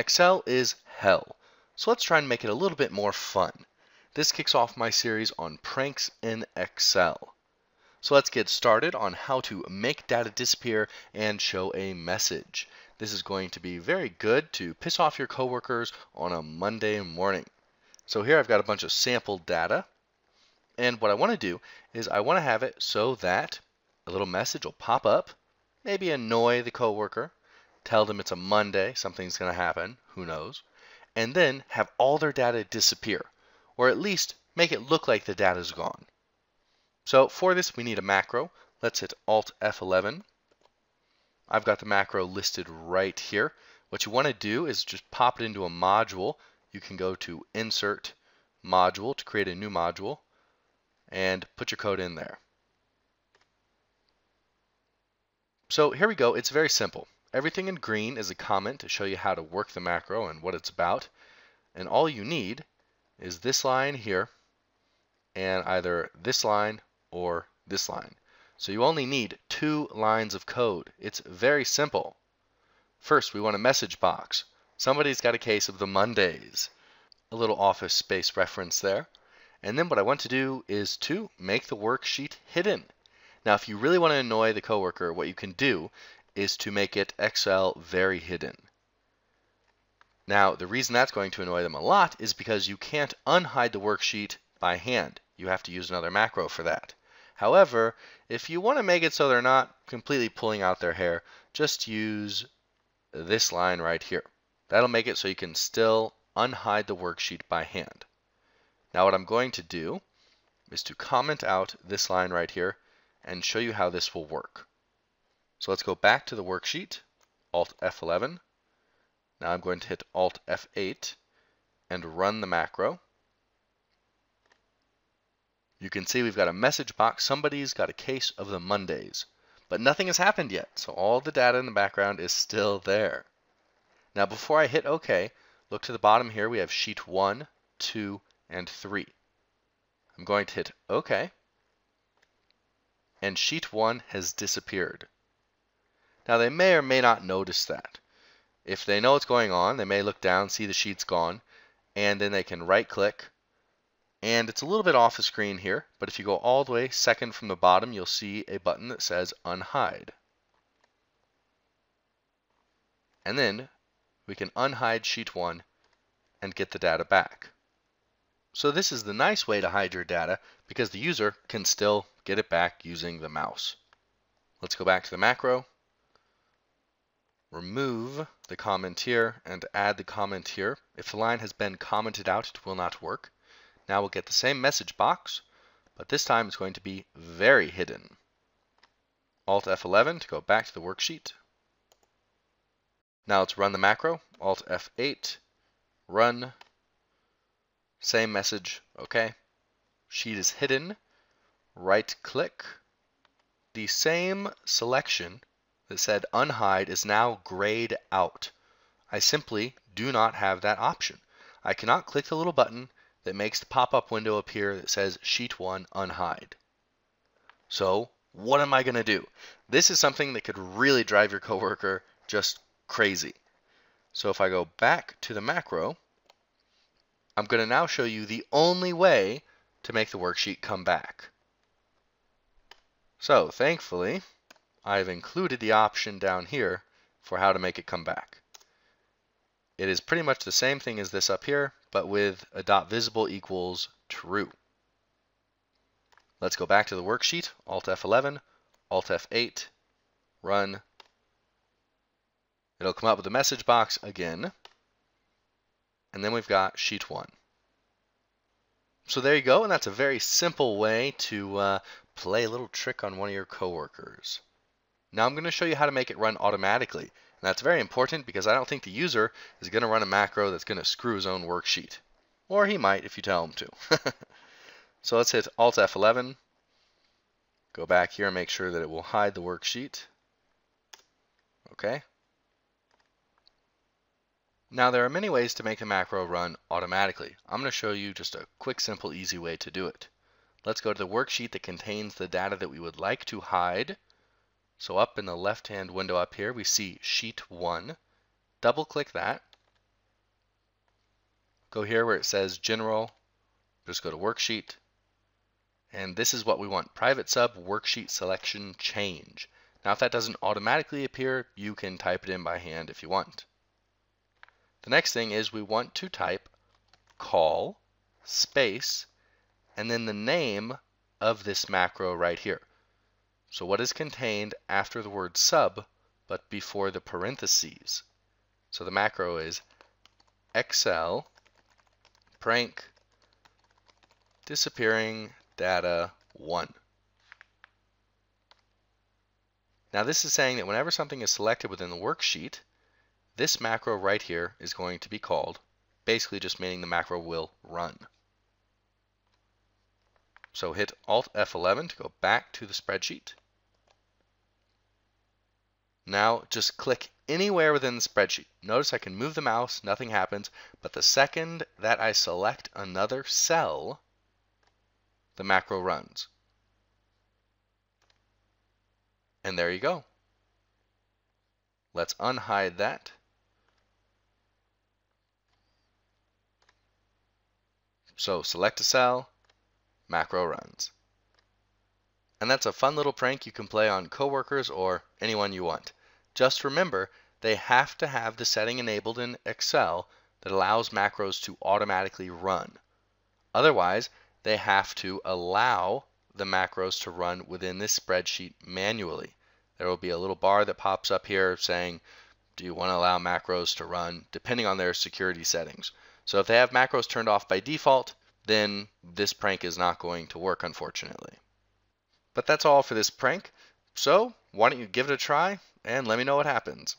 Excel is hell, so let's try and make it a little bit more fun. This kicks off my series on pranks in Excel. So let's get started on how to make data disappear and show a message. This is going to be very good to piss off your coworkers on a Monday morning. So here I've got a bunch of sample data. And what I want to do is I want to have it so that a little message will pop up, maybe annoy the coworker, tell them it's a Monday, something's going to happen, who knows, and then have all their data disappear, or at least make it look like the data is gone. So for this, we need a macro. Let's hit Alt F11. I've got the macro listed right here. What you want to do is just pop it into a module. You can go to Insert, Module to create a new module, and put your code in there. So here we go. It's very simple. Everything in green is a comment to show you how to work the macro and what it's about. And all you need is this line here and either this line or this line. So you only need two lines of code. It's very simple. First, we want a message box. Somebody's got a case of the Mondays. A little office space reference there. And then what I want to do is to make the worksheet hidden. Now, if you really want to annoy the coworker, what you can do is to make it Excel very hidden. Now, the reason that's going to annoy them a lot is because you can't unhide the worksheet by hand. You have to use another macro for that. However, if you want to make it so they're not completely pulling out their hair, just use this line right here. That'll make it so you can still unhide the worksheet by hand. Now what I'm going to do is to comment out this line right here and show you how this will work. So let's go back to the worksheet, Alt F11. Now I'm going to hit Alt F8 and run the macro. You can see we've got a message box. Somebody's got a case of the Mondays. But nothing has happened yet, so all the data in the background is still there. Now before I hit OK, look to the bottom here. We have sheet 1, 2, and 3. I'm going to hit OK. And sheet 1 has disappeared. Now they may or may not notice that. If they know what's going on, they may look down, see the sheet's gone, and then they can right click. And it's a little bit off the screen here, but if you go all the way second from the bottom, you'll see a button that says unhide. And then we can unhide sheet 1 and get the data back. So this is the nice way to hide your data because the user can still get it back using the mouse. Let's go back to the macro remove the comment here and add the comment here. If the line has been commented out, it will not work. Now we'll get the same message box, but this time it's going to be very hidden. Alt F11 to go back to the worksheet. Now let's run the macro. Alt F8, run, same message, okay. Sheet is hidden, right click. The same selection that said unhide is now grayed out. I simply do not have that option. I cannot click the little button that makes the pop-up window appear that says Sheet 1 Unhide. So what am I going to do? This is something that could really drive your coworker just crazy. So if I go back to the macro, I'm going to now show you the only way to make the worksheet come back. So thankfully, I've included the option down here for how to make it come back. It is pretty much the same thing as this up here, but with a dot visible equals true. Let's go back to the worksheet, Alt F11, Alt F8, run. It'll come up with a message box again. And then we've got sheet one. So there you go, and that's a very simple way to uh, play a little trick on one of your coworkers. Now I'm going to show you how to make it run automatically. And that's very important because I don't think the user is going to run a macro that's going to screw his own worksheet. Or he might if you tell him to. so let's hit Alt F11. Go back here and make sure that it will hide the worksheet. Okay. Now there are many ways to make a macro run automatically. I'm going to show you just a quick, simple, easy way to do it. Let's go to the worksheet that contains the data that we would like to hide. So up in the left-hand window up here, we see Sheet 1. Double-click that. go here where it says General, just go to Worksheet, and this is what we want, Private Sub Worksheet Selection Change. Now if that doesn't automatically appear, you can type it in by hand if you want. The next thing is we want to type call space and then the name of this macro right here. So what is contained after the word sub but before the parentheses? So the macro is Excel prank disappearing data 1. Now this is saying that whenever something is selected within the worksheet, this macro right here is going to be called, basically just meaning the macro will run. So hit Alt F11 to go back to the spreadsheet. Now just click anywhere within the spreadsheet. Notice I can move the mouse, nothing happens, but the second that I select another cell, the macro runs. And there you go. Let's unhide that. So select a cell, macro runs. And that's a fun little prank you can play on coworkers or anyone you want. Just remember, they have to have the setting enabled in Excel that allows macros to automatically run. Otherwise, they have to allow the macros to run within this spreadsheet manually. There will be a little bar that pops up here saying, do you want to allow macros to run, depending on their security settings. So if they have macros turned off by default, then this prank is not going to work, unfortunately. But that's all for this prank. So why don't you give it a try and let me know what happens.